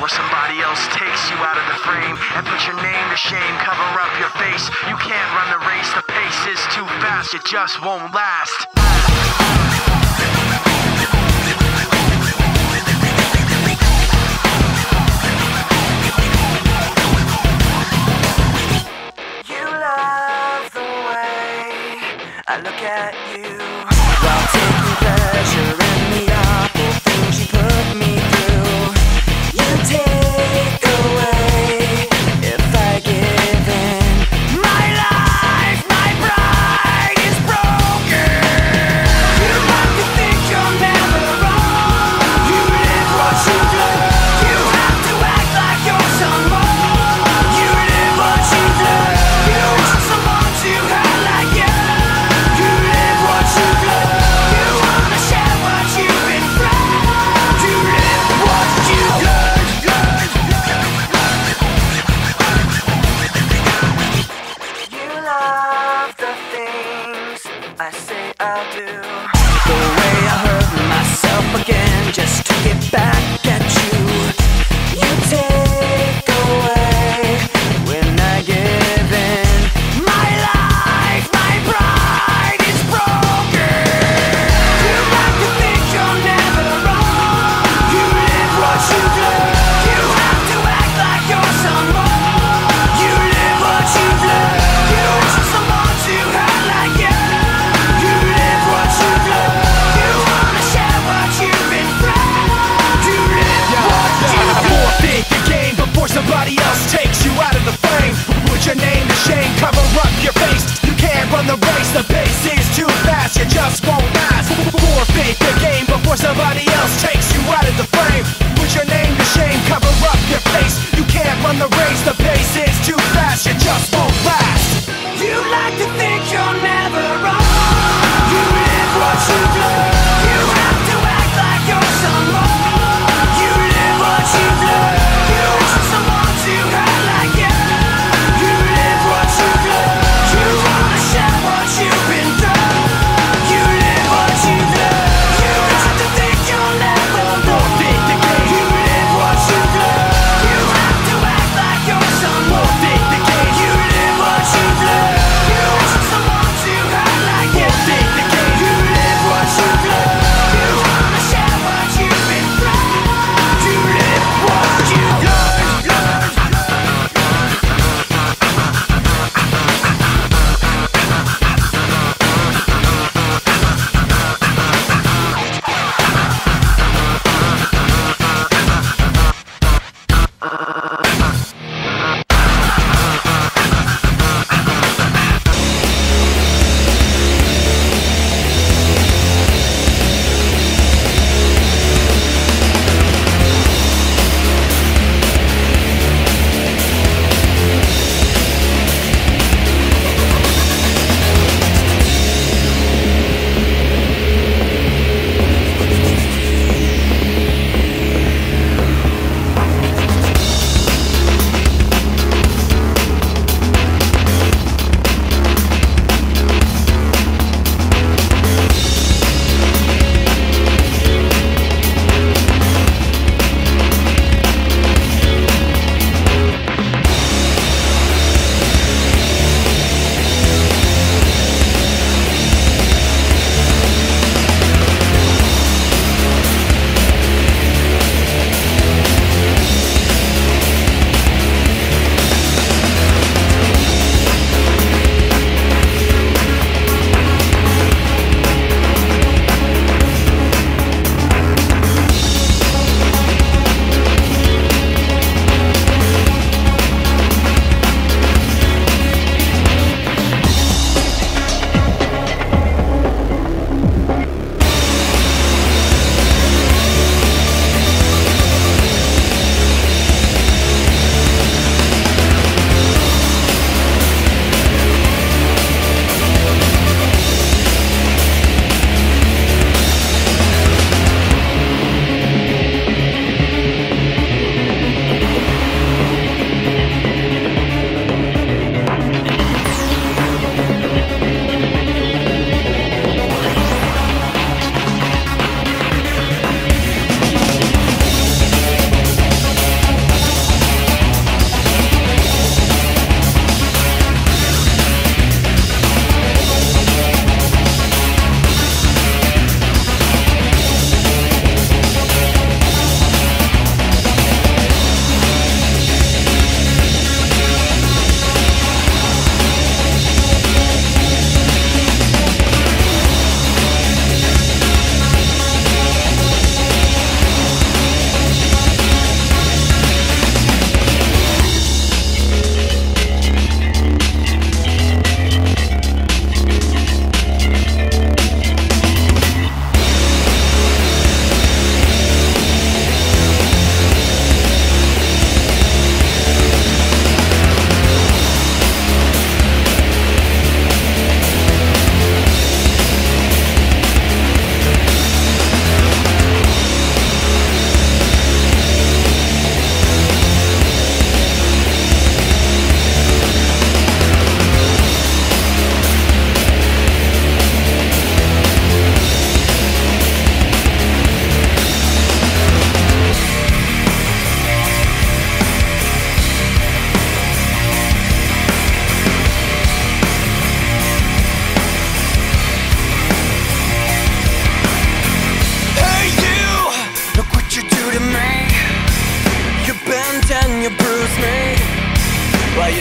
where somebody else takes you out of the frame and put your name to shame, cover up your face. You can't run the race, the pace is too fast, it just won't last. You love the way I look at you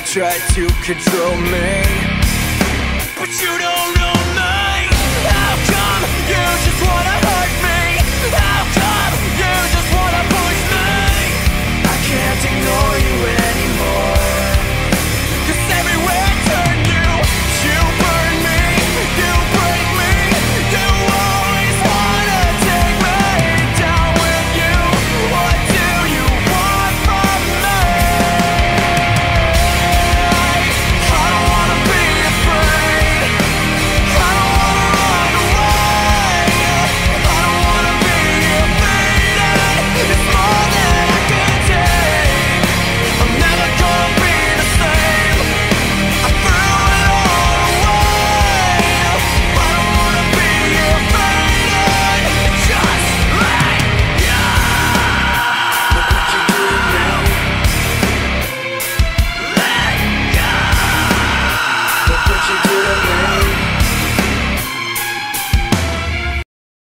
try to control me. But you don't